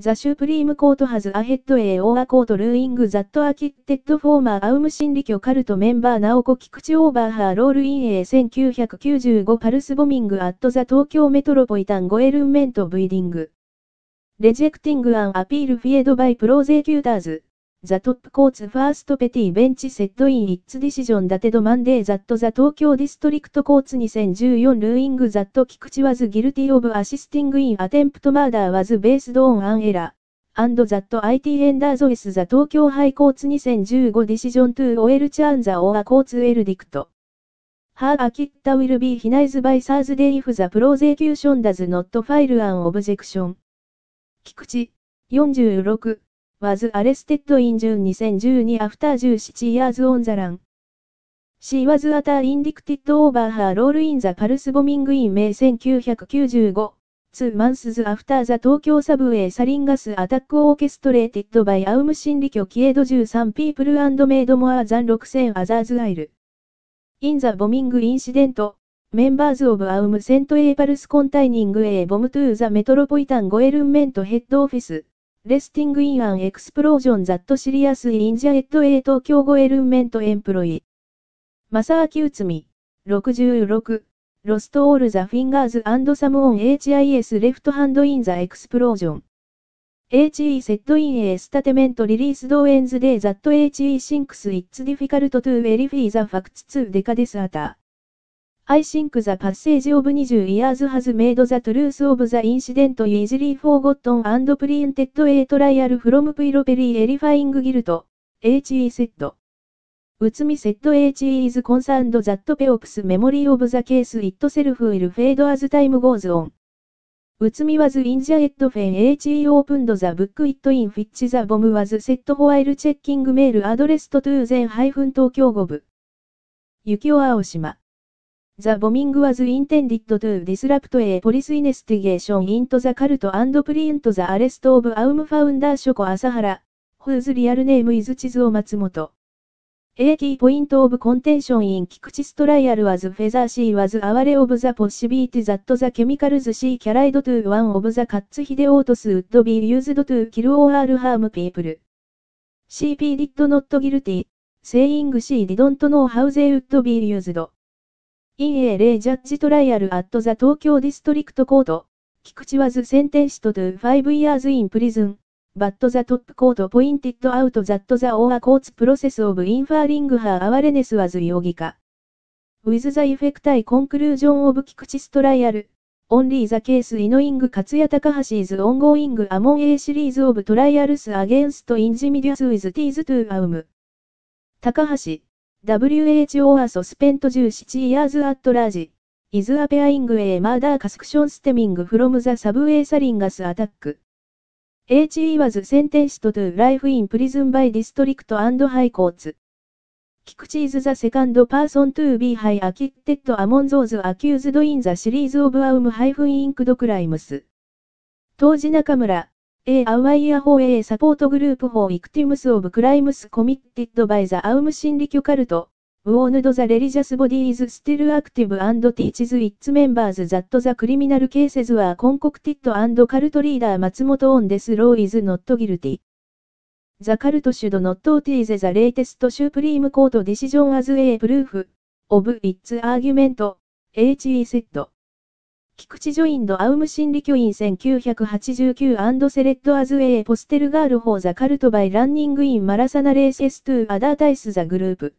The Supreme Court has a head a or a court ruling that acquitted former Aum 心理教カルトメンバー直子菊池オーバーハーロールイン A 1995パルスボミングアットザ東京メトロポイタンゴエルンメントブイディング。Rejecting an appeal feared by prosecutors. The top court's first petty bench set in its decision that Monday that the Tokyo District Court's 2014 ruling that Kikuchi was guilty of assisting in attempt murder was based on an error. And that IT enders the Tokyo High Court's 2015 decision to overturn the or court's verdict. Her acquitta will be finalized by Thursday if the prosecution does not file an objection. 菊池、46、was arrested in June 2012 after 17 years on the run. She was later indicted over her role in the pulse bombing in May 1995. Two months after the Tokyo subway sarin gas attack orchestrated by Aum Shinrikyo killed 13 people and made more than 6,000 others ill. In the bombing incident, Members of AUM sent a pulse containing a bomb to the Metropolitan Government head office, レスティングインアンエクスプロージョンザットシリアスインジャエットエイ東京ゴエルメントエンプロイ。マサアキューツミ、66、 lost all the fingers and thumb on HIS left hand in the explosion。HE said in a statement released Wednesday that HE thinks it's difficult to verify the facts two decades after。I think the passage of 20 years has made the truth of the incident easily forgotten and prevented a trial from properly verifying guilt, H.E. said. Utsumi said H.E. is concerned that Peop's memory of the case itself will fade as time goes on. Utsumi was injured when H.E. opened the book it in which the bomb was set while checking mail addressed to then-tokyo-gov. Yukio Aoshima The bombing was intended to disrupt a police investigation into the cult and prevent the arrest of Aum founder Shoko Asahara, whose real name is Chizuo Matsumoto. A key point of contention in Kikuchi's trial was whether she was aware of the possibility that the chemicals she carried to one of the cuts Hideotos would be used to kill or harm people. She pleaded not guilty, saying she didn't know how they would be used. In a lay judge trial at the Tokyo District Court, Kikuchi was sentenced to five years in prison, but the top court pointed out that the OA court's process of inferring her awareness was yogica. With the effect I conclusion of Kikuchi's trial, only the case innoing Katsuya Takahashi's ongoing among a series of trials against individuals with ties to Aum. Takahashi WHO a suspend 17 years at large, is appearing a murder conviction stemming from the subway saringas attack. HE was sentenced to life in prison by district and high courts. Kikuchi is the second person to be high acquitted among those accused in the series of Aum-inked crimes. 当時中村、A Awaya Ho A Support Group for Victims of Crimes Committed by the Aum 心理教カルト、warned the religious body is still active and teaches its members that the criminal cases were concocted and cult leader Matsumoto on death row is not guilty. The cult should not tease the latest Supreme Court decision as a proof of its argument, H.E. said. 菊池ジョインドアウム心理教員1989セレッドアズエーポステルガールホーザカルトバイランニングインマラサナレーシェストゥアダータイスザグループ。